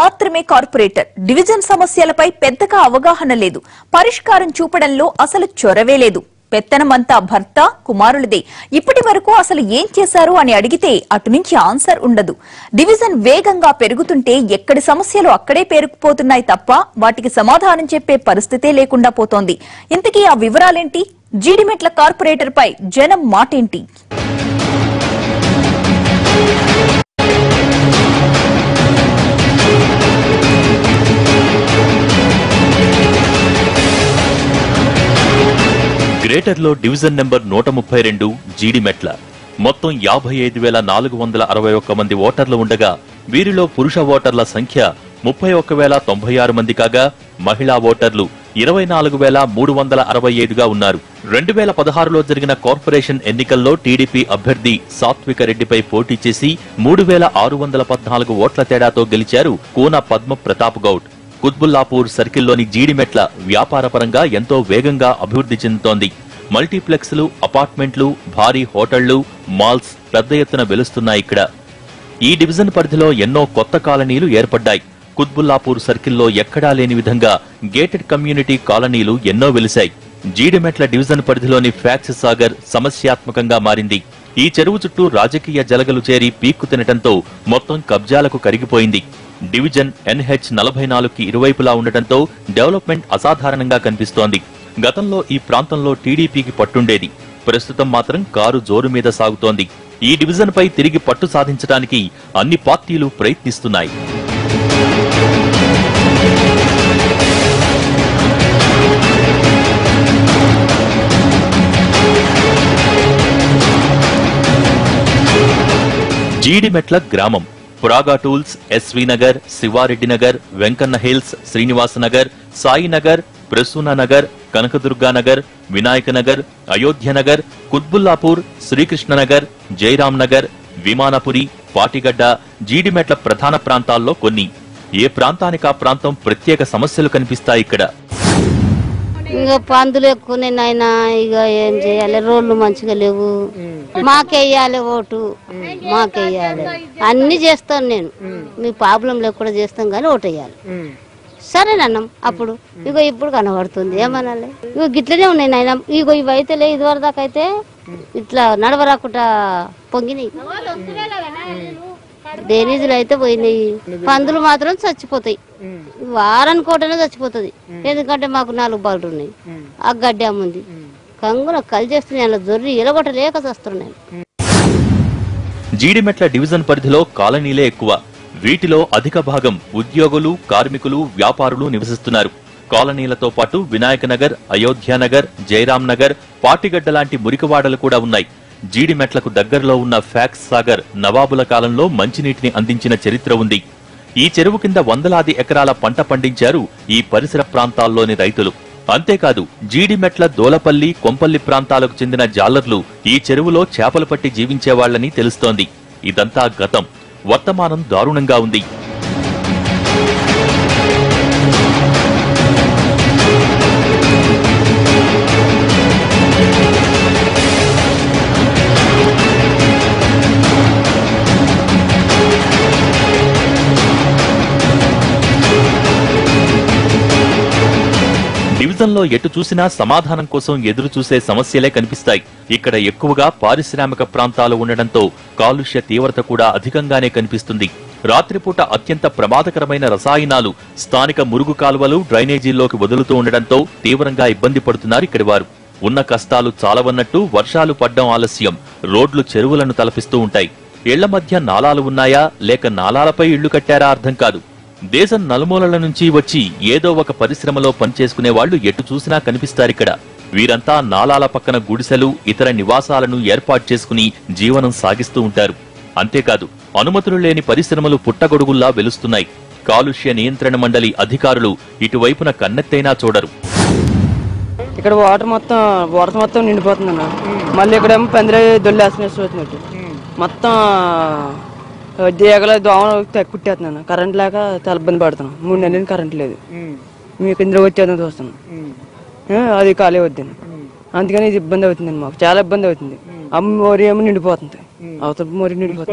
మాత్రమే corporator. Division సమస్యలపై పెద్దగా అవగాహన లేదు. పరిష్కారం చూపడంలో అసలు చొరవే లేదు. పెత్తనమంతా భర్త కుమారులదే. ఇప్పటి వరకు అసలు ఏం చేశారు అని అడిగితే అటు నుంచి ఆన్సర్ ఉండదు. డివిజన్ వేగంగా పెరుగుతుంటే ఎక్కడి సమస్యలు అక్కడే పేరుకుపోతున్నాయి తప్ప వాటికి సమాధానం చెప్పే పరిస్థితే లేకుండా పోతోంది. ఇంతకీ ఆ వివరాలేంటి? జీడిమెట్ల కార్పొరేటర్ పై జనం మాటేంటి? గ్రేటర్లో డివిజన్ నెంబర్ నూట ముప్పై రెండు జీడిమెట్ల మొత్తం యాభై ఐదు వేల నాలుగు వందల అరవై ఒక్క మంది ఓటర్లు ఉండగా వీరిలో పురుష ఓటర్ల సంఖ్య ముప్పై ఒక్క వేల తొంభై ఆరు మంది కాగా మహిళా ఓటర్లు ఇరవై నాలుగు వేల మూడు వందల అరవై ఐదుగా ఉన్నారు. రెండు వేల పదహారులో జరిగిన కార్పొరేషన్ ఎన్నికల్లో టీడీపీ అభ్యర్థి సాత్విక రెడ్డిపై పోటీ చేసి మూడు వేల ఆరు వందల పద్నాలుగు ఓట్ల తేడాతో గెలిచారు కూన పద్మ ప్రతాప్ గౌడ్. కుత్బుల్లాపూర్ సర్కిల్లోని జీడిమెట్ల వ్యాపారపరంగా ఎంతో వేగంగా అభివృద్ధి చెందుతోంది. మల్టీప్లెక్స్లు అపార్ట్మెంట్లు భారీ హోటళ్ళు మాల్స్ పెద్ద ఎత్తున వెలుస్తున్నాయి ఇక్కడ. ఈ డివిజన్ పరిధిలో ఎన్నో కొత్త కాలనీలు ఏర్పడ్డాయి. కుత్బుల్లాపూర్ సర్కిల్లో ఎక్కడా లేని విధంగా గేటెడ్ కమ్యూనిటీ కాలనీలు ఎన్నో వెలిశాయి. జీడిమెట్ల డివిజన్ పరిధిలోని ఫ్యాక్స్ సాగర్ సమస్యాత్మకంగా మారింది. ఈ చెరువు చుట్టూ రాజకీయ జలగలు చేరి పీక్కు తినటంతో మొత్తం కబ్జాలకు కరిగిపోయింది. డివిజన్ ఎన్హెచ్ నలభై నాలుగుకి ఇరువైపులా ఉండటంతో డెవలప్మెంట్ అసాధారణంగా కనిపిస్తోంది. గతంలో ఈ ప్రాంతంలో టీడీపీకి పట్టుండేది. ప్రస్తుతం మాత్రం కారు జోరు మీద సాగుతోంది. ఈ డివిజన్పై తిరిగి పట్టు సాధించడానికి అన్ని పార్టీలు ప్రయత్నిస్తున్నాయి. జీడిమెట్ల గ్రామం. పురాగా టూల్స్ ఎస్వి నగర్ శివారెడ్డి నగర్ వెంకన్న హిల్స్ శ్రీనివాస నగర్ సాయినగర్ ప్రసూన నగర్ కనకదుర్గా నగర్ వినాయక నగర్ అయోధ్య నగర్ కుత్బుల్లాపూర్ శ్రీకృష్ణ నగర్ జయరాం నగర్ విమానపురి పాటిగడ్డ జీడిమెట్ల ప్రధాన ప్రాంతాల్లో కొన్ని. ఏ ప్రాంతానికి ఆ ప్రాంతం ప్రత్యేక సమస్యలు కనిపిస్తాయి ఇక్కడ? ఇంకా పందులు ఎక్కువ నాయన ఇక ఏం చేయాలి? రోడ్లు మంచిగా లేవు. మాకేయాలి ఓటు. మాకేయాలి అన్ని చేస్తాను నేను. మీ ప్రాబ్లం లేకుండా చేస్తాం కానీ ఓటు వేయాలి. సరేనన్నం అప్పుడు. ఇగో ఇప్పుడు కనబడుతుంది. ఏమనాలి? ఇగో గిట్లనే ఉన్నాయి నాయన. ఇగో ఇవి అయితే లే ఇది వరదాకా అయితే ఇట్లా నడవరాకుండా పొంగినాయి. డ్రైనేజీలు అయితే పోయినాయి. పందులు మాత్రం చచ్చిపోతాయి. వారానికి ఒకటనే చచ్చిపోతుంది. ఎందుకంటే మాకు నాలుగు బళ్ళు ఉన్నాయి. ఆ గడ్డి అమ్ముంది కంగున కలిచేస్తున్నాయి అలా జొర్రి ఎలగొట్టలేక చస్తున్నాయి. జీడిమెట్ల డివిజన్ పరిధిలో కాలనీలే ఎక్కువ. వీటిలో అధిక భాగం ఉద్యోగులు కార్మికులు వ్యాపారులు నివసిస్తున్నారు. కాలనీలతో పాటు వినాయక నగర్ అయోధ్య నగర్ జయరాం నగర్ పాటిగడ్డ లాంటి మురికివాడలు కూడా ఉన్నాయి. జీడిమెట్లకు దగ్గరలో ఉన్న ఫ్యాక్స్ సాగర్ నవాబుల కాలంలో మంచినీటిని అందించిన చరిత్ర ఉంది. ఈ చెరువు కింద వందలాది ఎకరాల పంట పండించారు ఈ పరిసర ప్రాంతాల్లోని రైతులు. అంతేకాదు జీడిమెట్ల దోలపల్లి కొంపల్లి ప్రాంతాలకు చెందిన జాలర్లు ఈ చెరువులో చేపలు పట్టి జీవించేవాళ్ళని తెలుస్తోంది. ఇదంతా గతం. వర్తమానం దారుణంగా ఉంది. డివిజన్లో ఎటు చూసినా సమాధానం కోసం ఎదురు చూసే సమస్యలే కనిపిస్తాయి. ఇక్కడ ఎక్కువగా పారిశ్రామిక ప్రాంతాలు ఉండడంతో కాలుష్య తీవ్రత కూడా అధికంగానే కనిపిస్తుంది. రాత్రిపూట అత్యంత ప్రమాదకరమైన రసాయనాలు స్థానిక మురుగు కాలువలు డ్రైనేజీల్లోకి వదులుతూ ఉండడంతో తీవ్రంగా ఇబ్బంది పడుతున్నారు ఇక్కడి వారు. ఉన్న కష్టాలు చాలవన్నట్టు వర్షాలు పడ్డం ఆలస్యం. రోడ్లు చెరువులను తలపిస్తూ ఉంటాయి. ఇళ్ళ మధ్య నాలాలు ఉన్నాయా? లేక నాలాలపై ఇళ్ళు కట్టారా? అర్థం కాదు. దేశం నలుమూలల నుంచి వచ్చి ఏదో ఒక పరిశ్రమలో పనిచేసుకునే వాళ్ళు ఎటు చూసినా కనిపిస్తారిక్కడ. వీరంతా నాలాల పక్కన గుడిసెలు ఇతర నివాసాలను ఏర్పాటు చేసుకుని జీవనం సాగిస్తూ ఉంటారు. అంతేకాదు అనుమతులు లేని పరిశ్రమలు పుట్టగొడుగుల్లా వెలుస్తున్నాయి. కాలుష్య నియంత్రణ మండలి అధికారులు ఇటువైపున కన్నెత్తైనా చూడరు. ఇక్కడ వాటర్ మొత్తం వరద మొత్తం నిండిపోతుందన్న. మళ్ళీ ఇక్కడేమో పందిరే దొల్లేస్తున్నట్టు మొత్తం దేగల దోమలు కుట్టేస్తున్నాను. కరెంట్ లేక చాలా ఇబ్బంది పడుతున్నాం మూడు నెలలు కరెంట్ లేదు. మీకు ఇందులో వచ్చేదని చూస్తున్నాం ఆ, అది ఖాళీ వద్దండి అందుకని ఇది ఇబ్బంది అవుతుందండి మాకు. చాలా ఇబ్బంది అవుతుంది. ఆ మోరి ఏమో నిండిపోతుంది. అవతల మోరి నిండిపోతుంది.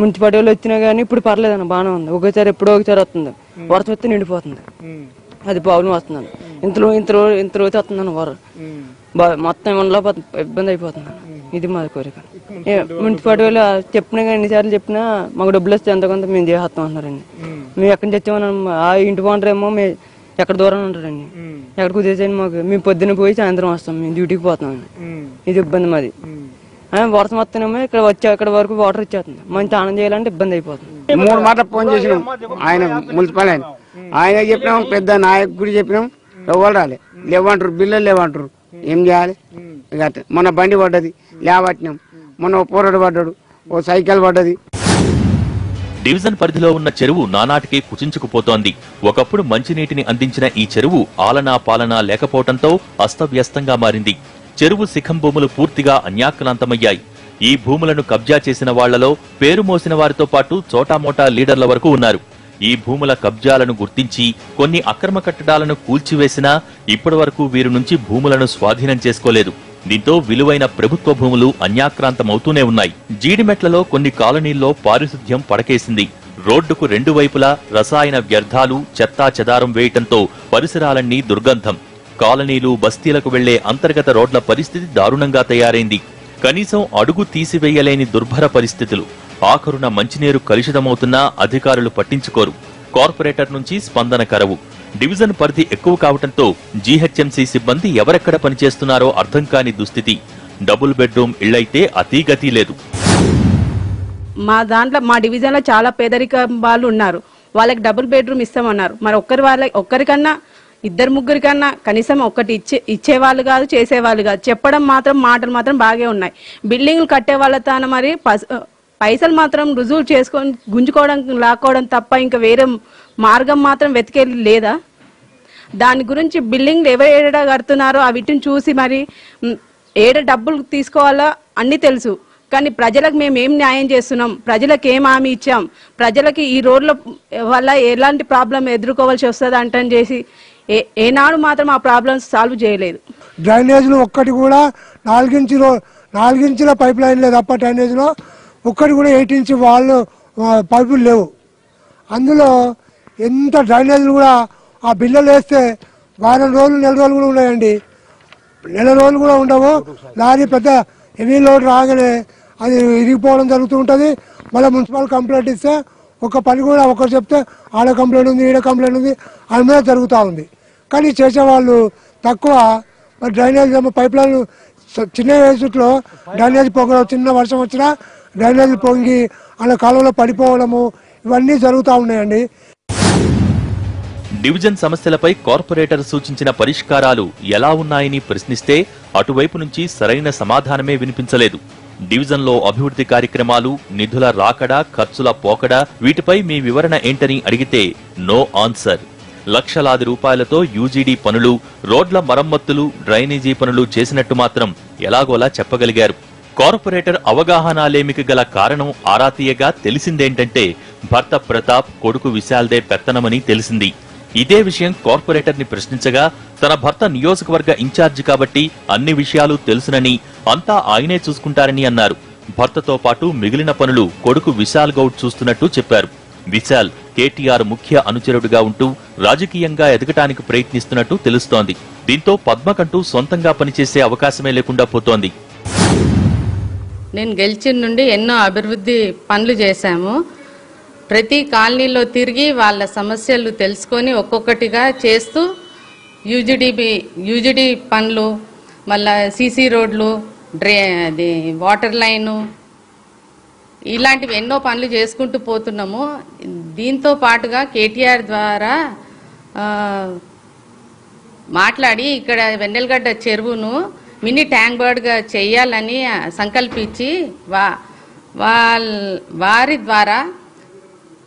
మున్సిపాలిటీ వాళ్ళు వచ్చినా కానీ ఇప్పుడు పర్లేదన్న బాగానే ఉంది. ఒకేసారి ఎప్పుడో ఒకసారి వస్తుంది. వర్షం వస్తే నిండిపోతుంది. అది పావులు వస్తున్నాను. ఇంతలో ఇంతలో ఇంత రోజు వస్తున్నాను వర. మొత్తం ఉండలో ఇబ్బంది అయిపోతున్నాను. ఇది మా కోరిక. మున్సిపాలిటీ వాళ్ళు చెప్పినా ఎన్ని ఎన్నిసార్లు చెప్పినా మాకు డబ్బులు వస్తే ఎంత కొంత మేము చేస్తాం అన్నారండి. మేము ఎక్కడి నుంచి వచ్చామని ఆ ఇంటి బాగుంటారేమో మేము ఎక్కడ దూరం ఉంటారండి. ఎక్కడ కుదిరేసండి మాకు. మేము పొద్దున్న పోయి సాయంత్రం వస్తాం. మేము డ్యూటీకి పోతామండి ఇది ఇబ్బంది మాది. ఆ, వర్షం వస్తేనేమో ఇక్కడ వచ్చే ఇక్కడ వరకు వాటర్ వచ్చేస్తుంది. మంచి ఆనందం చేయాలంటే ఇబ్బంది అయిపోతుంది. మూడు మాటలు ఫోన్ చేసినాం. ఆయన మున్సిపాలిటీ ఆయన చెప్పినాం పెద్ద నాయకుడు చెప్పినాం. ఎవరు రాలే. లేవంటారు బిల్లులు లేవంటారు. ఏం చేయాలి? ఇక. మొన్న బండి పడ్డది లేవట్టినాం. మొన్న పోరాడు పడ్డాడు ఓ సైకిల్ పడ్డది. డివిజన్ పరిధిలో ఉన్న చెరువు నానాటికి కుచించుకుపోతోంది. ఒకప్పుడు మంచినీటిని అందించిన ఈ చెరువు ఆలనా పాలనా లేకపోవడంతో అస్తవ్యస్తంగా మారింది. చెరువు శిఖం భూములు పూర్తిగా అన్యాక్రాంతమయ్యాయి. ఈ భూములను కబ్జా చేసిన వాళ్ళలో పేరు మోసిన వారితో పాటు చోటామోటా లీడర్ల వరకు ఉన్నారు. ఈ భూముల కబ్జాలను గుర్తించి కొన్ని అక్రమ కట్టడాలను కూల్చివేసినా ఇప్పటివరకు వీరి నుంచి భూములను స్వాధీనం చేసుకోలేదు. దీంతో విలువైన ప్రభుత్వ భూములు అన్యాక్రాంతమవుతూనే ఉన్నాయి. జీడిమెట్లలో కొన్ని కాలనీల్లో పారిశుద్ధ్యం పడకేసింది. రోడ్డుకు రెండు వైపులా రసాయన వ్యర్థాలు చెత్తా చెదారం వేయటంతో పరిసరాలన్నీ దుర్గంధం. కాలనీలు బస్తీలకు వెళ్ళే అంతర్గత రోడ్ల పరిస్థితి దారుణంగా తయారైంది. కనీసం అడుగు తీసివేయలేని దుర్భర పరిస్థితులు. ఆఖరున మంచినీరు కలుషితమవుతున్నా అధికారులు పట్టించుకోరు. కార్పొరేటర్ నుంచి స్పందన కరవు. డివిజన్ పరిధి ఎక్కువ కావటంతో జీహెచ్ఎంసీ సిబ్బంది ఎవరెక్కడ పనిచేస్తున్నారో అర్థం కాని దుస్థితి. డబుల్ బెడ్రూమ్ ఇళ్ళైతే అతీగతి లేదు. మా దాంట్లో మా డివిజన్లో చాలా పేదరిక వాళ్ళు ఉన్నారు. వాళ్ళకి డబుల్ బెడ్రూమ్ ఇస్తామన్నారు. మరి ఒక్కరి వాళ్ళ ఒక్కరికన్నా ఇద్దరు ముగ్గురు కన్నా కనీసం ఒకటి ఇచ్చే ఇచ్చేవాళ్ళు కాదు చేసేవాళ్ళు కాదు. చెప్పడం మాత్రం మాటలు మాత్రం బాగే ఉన్నాయి. బిల్డింగ్లు కట్టే వాళ్ళ తాను మరి పైసలు మాత్రం రుజువు చేసుకొని గుంజుకోవడం లాక్కోవడం తప్ప ఇంకా వేరే మార్గం మాత్రం వెతికే లేదా? దాని గురించి బిల్డింగ్లు ఎవరు ఏడ కడుతున్నారో ఆ వీటిని చూసి మరి ఏడ డబ్బులు తీసుకోవాలో అన్ని తెలుసు. కానీ ప్రజలకు మేము ఏం న్యాయం చేస్తున్నాం? ప్రజలకు ఏం హామీ ఇచ్చాం? ప్రజలకి ఈ రోడ్ల వల్ల ఎలాంటి ప్రాబ్లం ఎదుర్కోవాల్సి వస్తుంది అంటని చేసి ఏ ఏనాడు మాత్రం ఆ ప్రాబ్లమ్స్ సాల్వ్ చేయలేదు. డ్రైనేజ్లు ఒక్కటి కూడా నాలుగించి నాలుగించిన పైప్ లైన్ లేదు తప్ప డ్రైనేజ్లో ఒక్కటి కూడా ఎయిట్ ఇంచ్ వాళ్ళు పైపులు లేవు. అందులో ఎంత డ్రైనేజీలు కూడా ఆ బిల్లలు వేస్తే వారం రోజులు నెల రోజులు కూడా ఉన్నాయండి. నెల రోజులు కూడా ఉండవు. లారీ పెద్ద హెవీ లోడ్ రాగానే అది ఇరిగిపోవడం జరుగుతూ ఉంటుంది. మళ్ళీ మున్సిపల్ కంప్లైంట్ ఇస్తే ఒక పని కూడా ఒకరు చెప్తే ఆడ కంప్లైంట్ ఉంది ఈడ కంప్లైంట్ ఉంది అది మీద జరుగుతూ ఉంది. కానీ చేసేవాళ్ళు తక్కువ. డ్రైనేజ్ పైప్ లైన్ చిన్న వయసులో డ్రైనేజ్ పొగ చిన్న వర్షం వచ్చినా డ్రైనేజ్ పొంగి అలా కాలువలో పడిపోవడము ఇవన్నీ జరుగుతూ ఉన్నాయండి. డివిజన్ సమస్యలపై కార్పొరేటర్ సూచించిన పరిష్కారాలు ఎలా ఉన్నాయని ప్రశ్నిస్తే అటువైపు నుంచి సరైన సమాధానమే వినిపించలేదు. డివిజన్లో అభివృద్ధి కార్యక్రమాలు నిధుల రాకడా ఖర్చుల పోకడా వీటిపై మీ వివరణ ఏంటని అడిగితే నో ఆన్సర్. లక్షలాది రూపాయలతో యూజీడీ పనులు రోడ్ల మరమ్మతులు డ్రైనేజీ పనులు చేసినట్టు మాత్రం ఎలాగోలా చెప్పగలిగారు. కార్పొరేటర్ అవగాహన లేమికి గల కారణం ఆరాతీయగా తెలిసిందేంటంటే భర్త ప్రతాప్ కొడుకు విశాల్దే పెత్తనమని తెలిసింది. ఇదే విషయం కార్పొరేటర్ని ప్రశ్నించగా తన భర్త నియోజకవర్గ ఇన్ఛార్జి కాబట్టి అన్ని విషయాలు తెలుసునని అంతా ఆయనే చూసుకుంటారని అన్నారు. భర్తతో పాటు మిగిలిన పనులు కొడుకు విశాల్ గౌడ్ చూస్తున్నట్టు చెప్పారు. విశాల్ కేటీఆర్ ముఖ్య అనుచరుడుగా ఉంటూ రాజకీయంగా ఎదగటానికి ప్రయత్నిస్తున్నట్టు తెలుస్తోంది. దీంతో పద్మకంటూ సొంతంగా పనిచేసే అవకాశమే లేకుండా పోతోంది. నేను గెలిచిన నుండి ఎన్నో అభివృద్ధి పనులు చేశాము. ప్రతి కాలనీలో తిరిగి వాళ్ళ సమస్యలు తెలుసుకొని ఒక్కొక్కటిగా చేస్తూ యూజిడిబి యూజిడి పనులు మళ్ళా సీసీ రోడ్లు డ్రే అది వాటర్ లైను ఇలాంటివి ఎన్నో పనులు చేసుకుంటూ పోతున్నాము. దీంతో పాటుగా కేటీఆర్ ద్వారా మాట్లాడి ఇక్కడ వెన్నెలగడ్డ చెరువును మినీ ట్యాంక్ బర్డ్గా చేయాలని సంకల్పించి వా వాళ్ళ వారి ద్వారా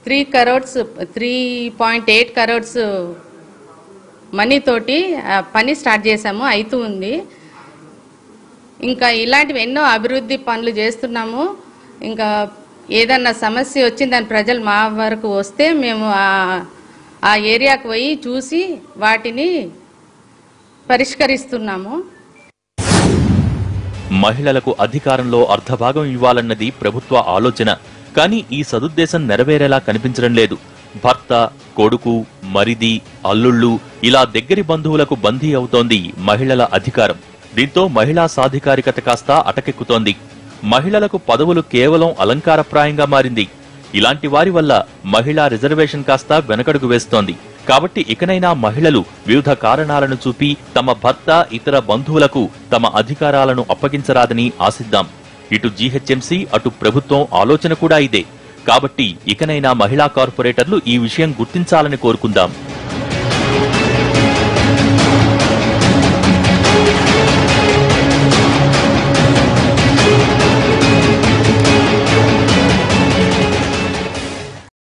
three crores three point eight crores మనీతోటి పని స్టార్ట్ చేశాము అవుతూ ఉంది. ఇంకా ఇలాంటివి ఎన్నో అభివృద్ధి పనులు చేస్తున్నాము. ఇంకా ఏదన్నా సమస్య వచ్చిందని ప్రజలు మా వరకు వస్తే మేము ఆ- ఆ ఏరియాకు పోయి చూసి వాటిని పరిష్కరిస్తున్నాము. మహిళలకు అధికారంలో అర్ధభాగం ఇవ్వాలన్నది ప్రభుత్వ ఆలోచన. కానీ ఈ సదుద్దేశం నెరవేరేలా కనిపించడం లేదు. భర్త కొడుకు మరిది అల్లుళ్ళు ఇలా దగ్గరి బంధువులకు బందీ అవుతోంది మహిళల అధికారం. దీంతో మహిళా సాధికారికత కాస్త అటకెక్కుతోంది. మహిళలకు పదవులు కేవలం అలంకారప్రాయంగా మారింది. ఇలాంటి వారి వల్ల మహిళా రిజర్వేషన్ కాస్త వెనకడుగు వేస్తోంది. కాబట్టి ఇకనైనా మహిళలు వివిధ కారణాలను చూపి తమ భర్త ఇతర బంధువులకు తమ అధికారాలను అప్పగించరాదని ఆశిద్దాం. ఇటు జీహెచ్ఎంసీ అటు ప్రభుత్వం ఆలోచన కూడా ఇదే. కాబట్టి ఇకనైనా మహిళా కార్పొరేటర్లు ఈ విషయం గుర్తించాలని కోరుకుందాం.